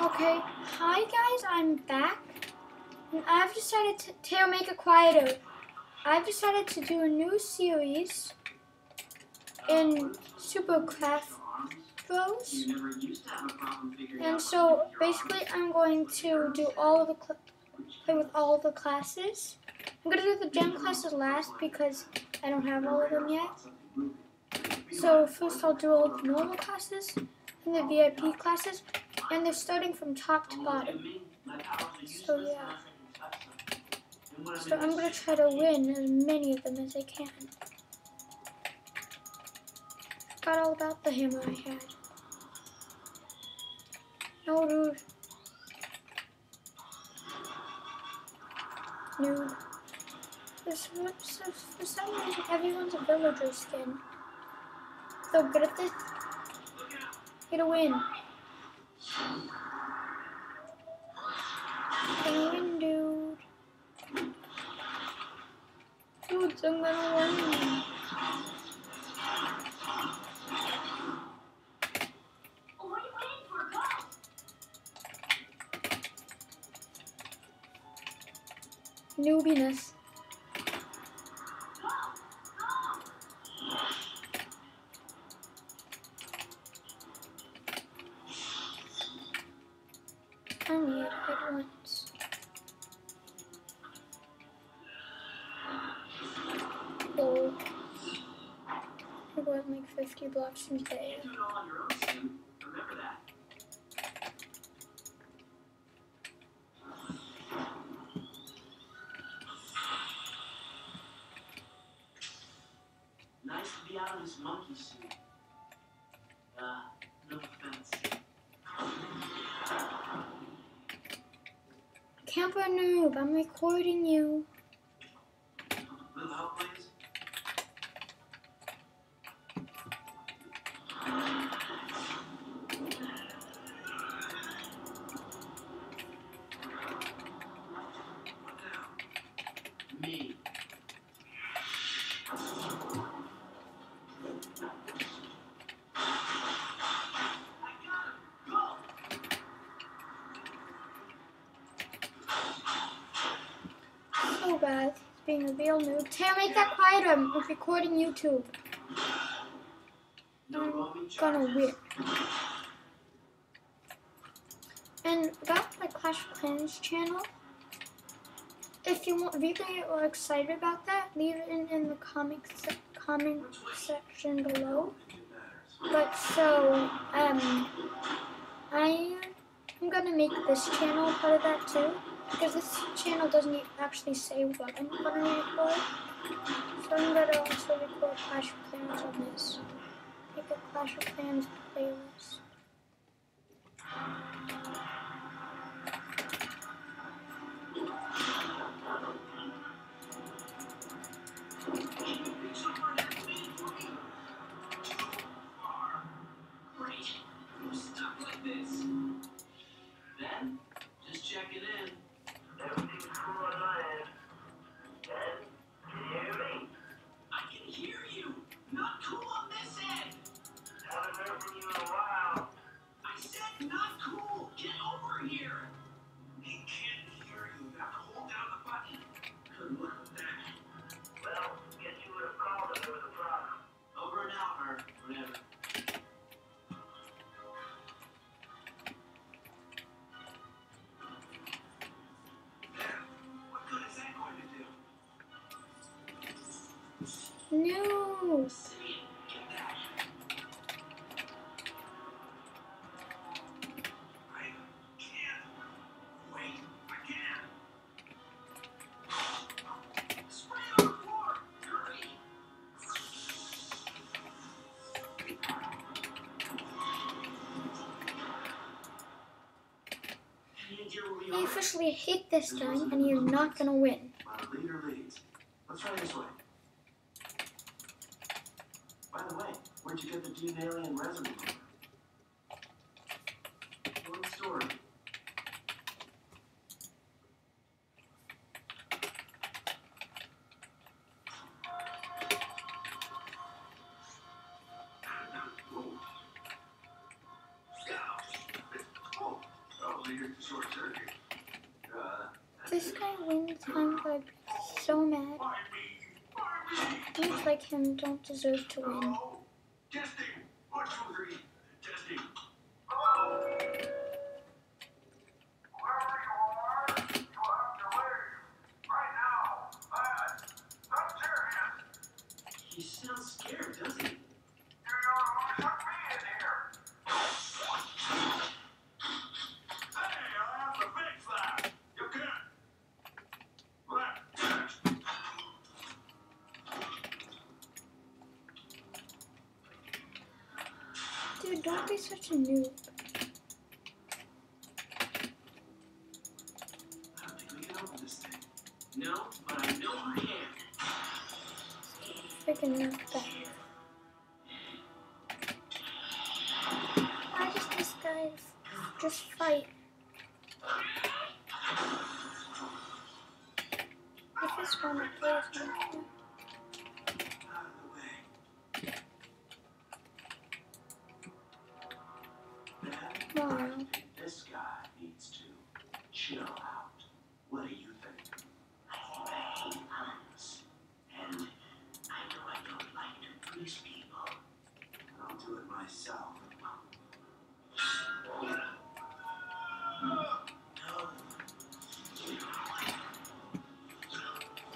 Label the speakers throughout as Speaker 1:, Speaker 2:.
Speaker 1: Okay, hi guys, I'm back. And I've decided to, make it quieter. I've decided to do a new series in Super Craft Bros. And so basically I'm going to do all of the play with all the classes. I'm gonna do the gem classes last because I don't have all of them yet. So first I'll do all the normal classes and the VIP classes, and they're starting from top to bottom. So yeah. So I'm gonna try to win as many of them as I can. Forgot all about the hammer I had. No, dude. Noob. For some, for some reason, everyone's a villager skin. So good at this. Get a win. Win, dude. Dudes, I'm gonna win. Noobiness. Only Got like 50 blocks in today.
Speaker 2: Nice to be out of this monkey suit. Uh, no offense.
Speaker 1: Camper noob, I'm recording you. So bad. It's being a real noob. Taylor, make that quieter. I'm recording YouTube.
Speaker 2: No
Speaker 1: I'm
Speaker 2: roaming
Speaker 1: gonna
Speaker 2: charges.
Speaker 1: win. And about my Clash of Clans channel, if you want really are excited about that, leave it in, in the comment, se- comment section below. But so, um, I am gonna make this channel part of that too, because this channel doesn't actually say what I'm gonna record. So I'm gonna also record Clash of Clans on this. Make a Clash of Clans
Speaker 2: He are?
Speaker 1: officially hit this time, and you're not gonna win.
Speaker 2: My leader leads. Let's try this way. By the way, where'd you get the Dune alien resume from? Story. When you're short.
Speaker 1: This guy wins. I'm be so mad.
Speaker 2: why me? Why me?
Speaker 1: Dudes like him don't deserve to win. Don't be such a noob.
Speaker 2: I. No, but I know who can.
Speaker 1: Freaking guy. Why does this guy just fight? If this one plays
Speaker 2: chill out. What do you think? I think I hate puns. And I know I don't like to please people. I'll do it myself.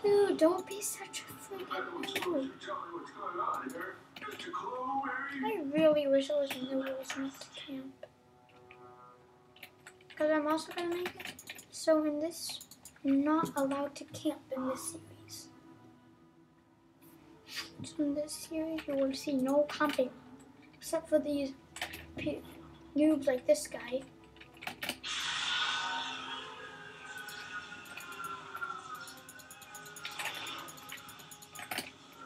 Speaker 1: Dude, don't be such a freaking noob.
Speaker 2: Tell me what's going on here. Mr. Chloe.
Speaker 1: I really wish I was in the Wilsmith camp. Because I'm also going to make it so in this, you're not allowed to camp in this series. So in this series, you will see no camping. Except for these noobs like this guy.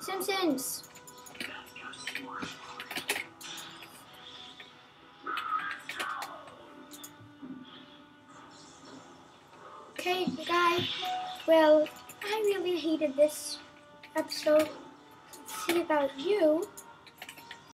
Speaker 1: Simpsons! Okay, guys. Well, I really hated this episode. Let's See about you.